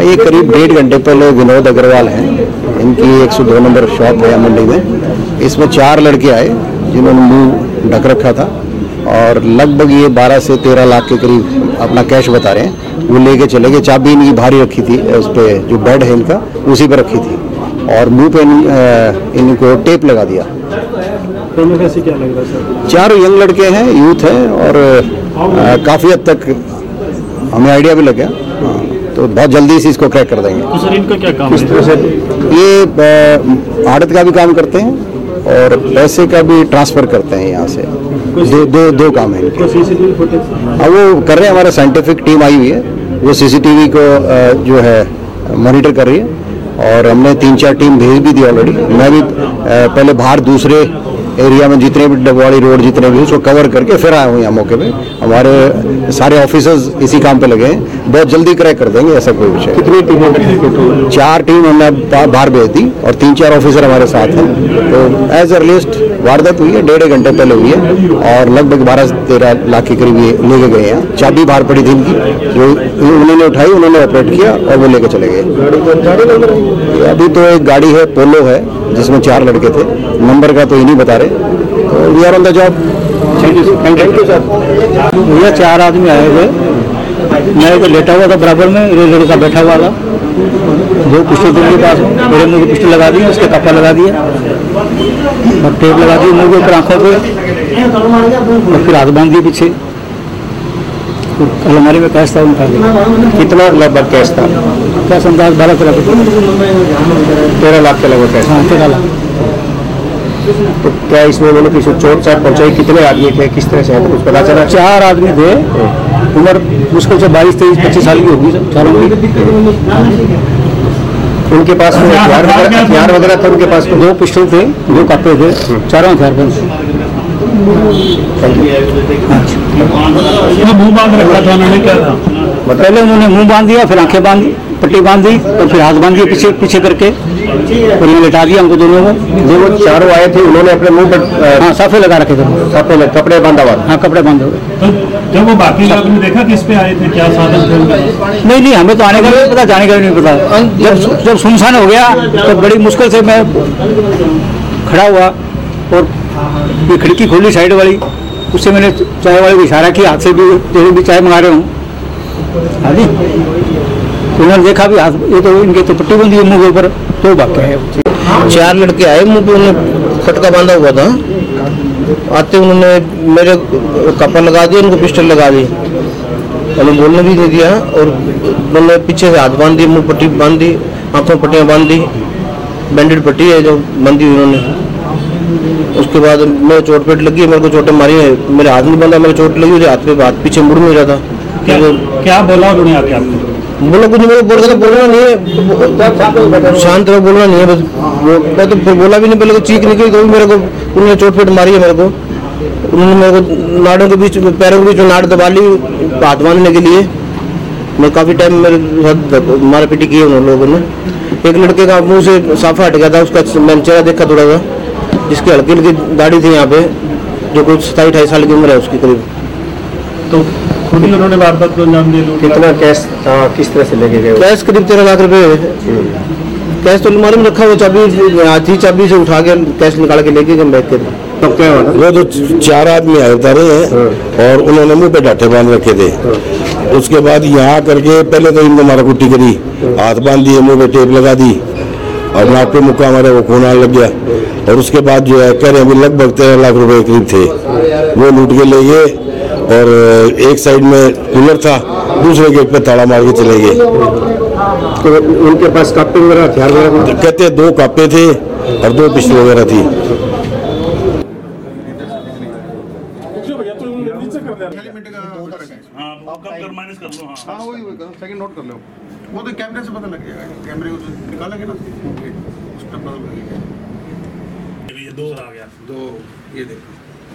ये करीब डेढ़ घंटे पहले विनोद अग्रवाल हैं। इनकी 102 नंबर शॉप है मंडी में। इसमें चार लड़के आए जिन्होंने मुँह ढक रखा था और लगभग ये 12 से 13 लाख के करीब अपना कैश बता रहे हैं। वो लेके चले गए। चाबी इनकी भारी रखी थी उस पर जो बेड है इनका उसी पर रखी थी। और मुँह पे इन, इनको टेप लगा दिया। क्या लग रहा चार यंग लड़के हैं यूथ हैं और काफ़ी हद तक हमें आइडिया भी लग गया। हाँ, तो बहुत जल्दी से इसको क्रैक कर देंगे। तो सर इनका क्या काम है? तरह से ये आड़त का भी काम करते हैं और पैसे का भी ट्रांसफ़र करते हैं यहाँ से। दो दो दो काम है अब वो कर रहे हैं हमारा साइंटिफिक टीम आई हुई है। वो सीसीटीवी को जो है मॉनिटर कर रही है। और हमने तीन चार टीम भेज भी दी ऑलरेडी मैं भी पहले बाहर दूसरे एरिया में जितने भी डबवाड़ी रोड जितने भी उसको कवर करके फिर आया हूँ यहाँ मौके पे। हमारे सारे ऑफिसर्स इसी काम पे लगे हैं। बहुत जल्दी क्रैक कर देंगे ऐसा कोई विषय कितनी टीम चार टीम हमने बाहर भेज दी और तीन चार ऑफिसर हमारे साथ हैं। तो एज अर्लीस्ट वारदात हुई है, डेढ़ घंटे पहले हुई है और लगभग बारह तेरह लाख के करीब ये लेके गए हैं। चाबी बाहर पड़ी थी इनकी, जो उन्होंने उठाई, उन्होंने ऑपरेट किया और वो लेके चले गए। अभी तो एक गाड़ी है पोलो है, जिसमें चार लड़के थे। नंबर का तो ये नहीं बता रहे। तो we are on the job भैया, चार आदमी आए हुए। मैं तो लेटा हुआ था बराबर में लड़का बैठा हुआ था। दो पिस्टल थे उनके पास, मेरे को पिस्टल लगा दिया उसके कपड़ा लगा दिया। और टेप लगा दी मुँह के ऊपर आँखों पे और फिर हाथ बाँध दिए पीछे। अलमारी में कैश था उनका कितना लगभग कैश था? कैश अंदाज बारह तेरह तेरह लाख के लगभग कैश। हाँ तेरह लाख। तो क्या इसमें उन्होंने किसी चोट चाट पहुंचाई कितने आदमी थे किस तरह से है तो कुछ पता चला? चार आदमी थे। उम्र मुश्किल से बाईस तेईस पच्चीस साल की होगी। चारों की उनके पास में हथियार वगैरह थे वगैरह था उनके पास दो पिस्टल थे दो कपड़े थे चारों हथियार बंद मुँह बाँध रखा था उन्होंने क्या था। पहले उन्होंने मुँह बाँध दिया फिर आँखें बाँध। दी पट्टी बाँध दी और फिर हाथ बाँध दिए पीछे पीछे करके और ये लिटा दिया हमको दोनों को। जो वो चारों आए थे उन्होंने अपने मुँह पर हाँ साफे लगा रखे थे। कपड़े कपड़े बांधा हुआ हाँ कपड़े बांधे हुए। तो जब वो बाकी लोग ने देखा किस पे आए थे क्या साधन थे नहीं नहीं हमें तो आने का भी नहीं पता जाने का भी नहीं पता। जब जब सुनसान हो गया तो बड़ी मुश्किल से मैं खड़ा हुआ और ये खिड़की खोली साइड वाली। उससे मैंने चाय वाले को इशारा किया हाथ से भी जैसे भी चाय मंगा रहे हूँ। हाँ जी। तो उन्होंने देखा भी हाथ ये तो इनके तो पट्टी बंदी है मुँह के ऊपर तो के आए चार लड़के आए मुँह पे उन्हें खटका बांधा हुआ था। आते उन्होंने मेरे कपड़ा लगा दिया उनको पिस्टल लगा दी। हमें बोलने भी नहीं दिया और उन्होंने पीछे से हाथ बाँध दिए मुँह पट्टी बाँध दी आँखों में पट्टियाँ बाँध दी। बैंडेड पट्टी है जो बांधी उन्होंने। उसके बाद मेरे चोट पेट लगी मेरे को चोटें मारी है। मेरे हाथ नहीं बंधा मेरे चोट लगी मुझे हाथ पे हाथ पीछे मुड़ नहीं रहा था। क्या तो क्या बोला उन्होंने आके आपको बोलो, कुछ नहीं बोलो रहा बोलना नहीं है। शांत रहो, बोलना नहीं है बस। वो, मैं तो बोला भी नहीं, पहले को चीख निकली तो भी मेरे को, उन्होंने चोट पेट मारी है मेरे को। उन्होंने मेरे को नाड़ों के बीच, पैरों के बीच नाड़ दबा ली, हाथ बांधने के लिए। मैं काफ़ी टाइम मेरे साथ मारा पीटी की है उन लोगों ने। एक लड़के का मुँह से साफा हट गया था, उसका मैंने चेहरा देखा थोड़ा सा, जिसकी हल्की हल्की दाढ़ी थी यहाँ पे, जो कुछ सताई अठाई साल की उम्र है उसकी करीब। तो खुद ही उन्होंने वारदात को अंजाम दिया कितना कैश था किस तरह से लेके गए कैश करीब तेरह लाख रुपए है कैश तो अलमारी में रखा हुआ चाबी हाथी चाबी से उठा के कैश निकाल के लेके गए बैग के। तब क्या हुआ? वो तो चार आदमी आए उतारे हैं और उन्होंने मुँह पे डाठे बाँध रखे थे। उसके बाद यहाँ करके पहले तो इनको मारा कुट्टी करी हाथ बाँध दिए मुँह पे टेप लगा दी। और नाक पे मुक्का मारे वो खून आने लग गया। और उसके बाद जो है कह रहे हैं अभी लगभग तेरह लाख रुपए करीब थे। वो लूट के ले गए। और एक साइड में कूलर था दूसरे गेट पे ताला मार के चले गए। तो उनके पास कापे वगैरह हथियार वगैरह कहते हैं दो कापे थे और दो पिस्टल वगैरह थी। हाँ कर कर लो हाँ। हाँ वही वही करो सेकंड नोट कर लो वो तो कैमरे से पता लग जाएगा कैमरे निकालेंगे ना उस पर पता लगेगा ये दो आ गया। दो ये देखो।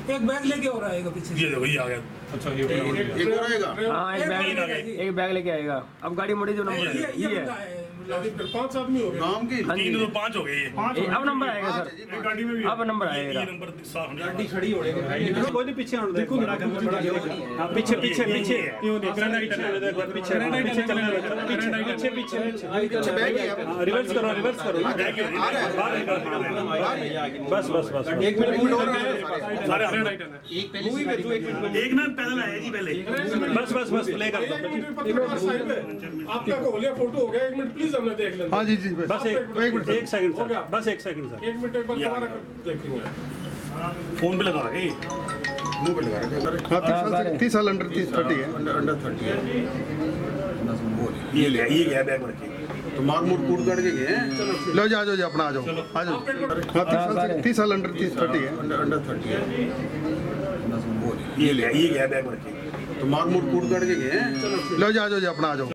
एक बैग लेके और आएगा पीछे ये देखो ये आ गया। अच्छा ये एक और आएगा। हाँ एक बैग एक बैग लेके आएगा। अब गाड़ी मोड़ी जो नंबर ये ये बंदा है। पाँच आदमी हो गए। गाँव के? तीन तो पाँच हो गए ये। पाँच अब नंबर आएगा सर। गाड़ी में भी अब नंबर आएगा। ये नंबर साफ़ नहीं गाड़ी कोई नहीं पीछे देखो हाँ पीछे पीछे पीछे। क्यों नहीं ग्रेनाइट चलने दो एक बार पीछे पीछे। चलने दो पीछे पीछे पीछे पीछे। बैग हाँ, रिवर्स करो रिवर्स करो। बस बस बस एक मिनट और आ रहे सारे। सारे एक ना पैदल आया जी पहले। बस बस बस प्ले कर दो। आपका फ़ोटो हो गया एक मिनट प्लीज़ हमने देख लेना हाँ। जी जी बस। एक एक सेकंड सर। बस एक सेकंड सर। एक मिनट एक बार दोबारा देखेंगे। फ़ोन पे लगा रखे मुँह पे लगा रखे हाँ। तीस साल तीस साल अंडर तीस थर्टी है। अंडर अंडर थर्टी है। ये ले ये गया बैग में रखे तो मार मुर कूट कर के गए हैं? लो जा जाओ जी अपना आ जाओ। आ जाओ। हाँ तीस साल तीस साल अंडर तीस थर्टी है। अंडर अंडर थर्टी है। ये ले ये गया बैग में रखे तो मार मुर कूट कर के गए हैं? लो जा जाओ जी अपना आ जाओ।